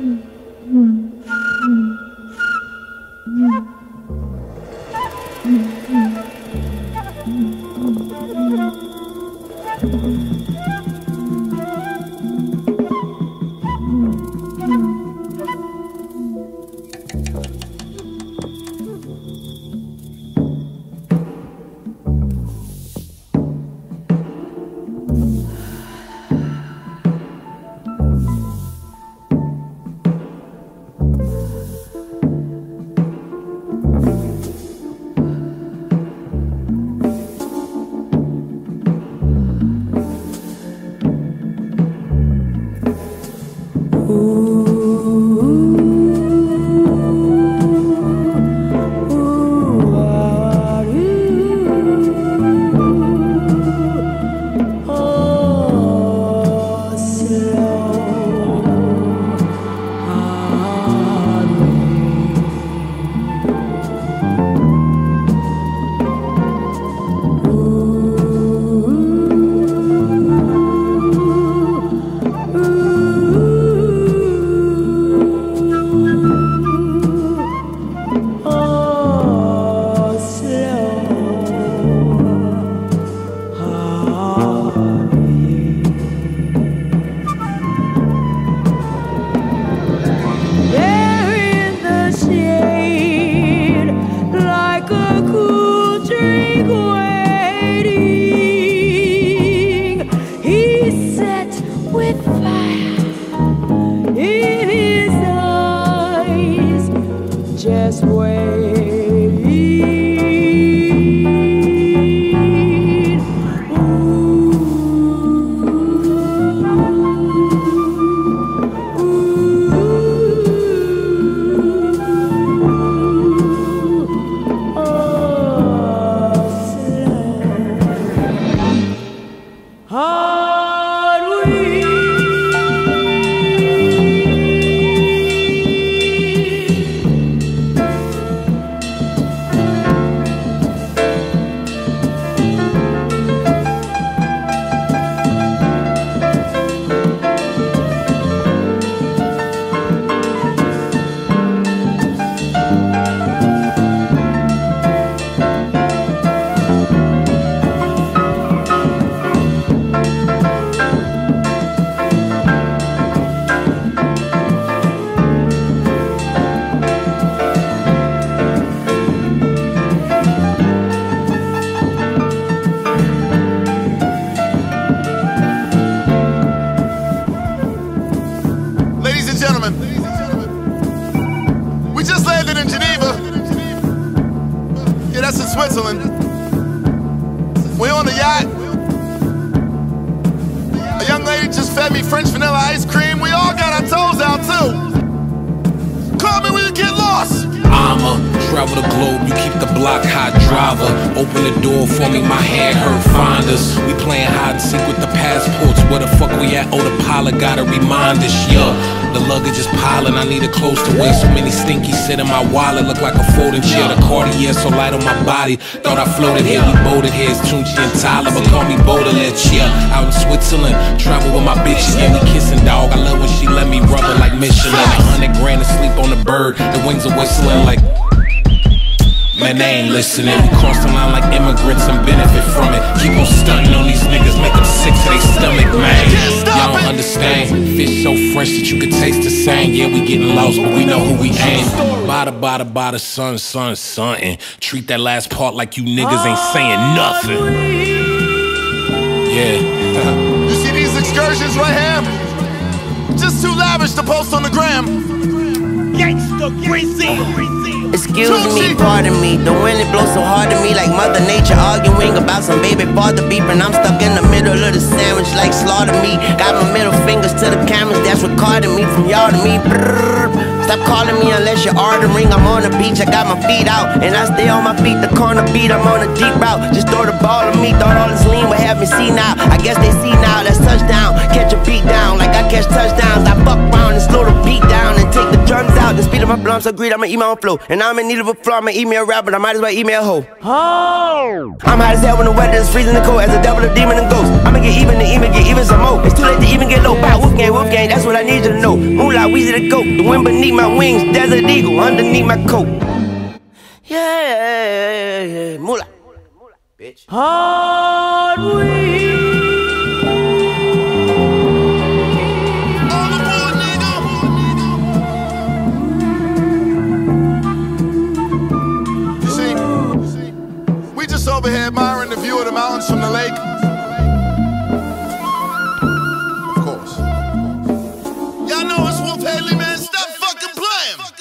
Mm-hmm. Switzerland. We're on the yacht. A young lady just fed me French vanilla ice cream. We all got our toes out too. Call me when you get lost. I'ma travel the globe, you keep the block hot driver. Open the door for me, my hand hurt, find us. We playing seek with the passports. Where the fuck we at? Oh, the pilot gotta remind us, yeah. The luggage is piling, I need a close to wear. So many stinky sit in my wallet, look like a folding chair. The Cartier so light on my body, thought I floated here. We boated here, it's Tunechi and Tyler, but call me Baudelaire, yeah. Out in Switzerland, travel with my bitches, yeah, we kissing, dog. I love when she let me rub her like Michelin. A hundred grand to sleep on the bird, the wings are whistling like. Man, they ain't listening. We cross the line like immigrants and benefit from it. Keep on stunting on these niggas, make them sick to their stomach, man. Y'all don't understand. Fish so fresh that you could taste the same. Yeah, we getting lost, but we know who we aim. Bada, bada, bada, son, son, something. Treat that last part like you niggas ain't saying nothing. Yeah. You see these excursions right here? Just too lavish to post on the gram. Gangsta Brazil. Excuse me, pardon me. The wind it blows so hard to me, like Mother Nature arguing about some baby father beeping. I'm stuck in the middle of the sandwich, like slaughter me. Got my middle fingers to the cameras, that's recording me from y'all to me. Brrr. Stop calling me unless you're ordering. I'm on the beach, I got my feet out, and I stay on my feet. The corner beat, I'm on a deep route. Just throw the ball at me, thought all this lean would have me see now. I guess they see now, that's touchdown. Catch a beat down, like I catch touchdowns. Out, then speed up my. I'm so greedy, I'ma eat my own flow. And I'm in need of a flow, I'ma eat me a rap, but I might as well eat me a hoe. Oh. I'm hot as hell when the weather is freezing the cold as a devil, a demon, and ghost. I'ma get even and even get even some more. It's too late to even get low. Bow, wolf gang, wolf gang, that's what I need you to know. Moonlight, Weezy the goat. The wind beneath my wings, desert eagle underneath my coat. Yeah, yeah, yeah, Moolah. Bitch. Hard weed. Just over here admiring the view of the mountains from the lake.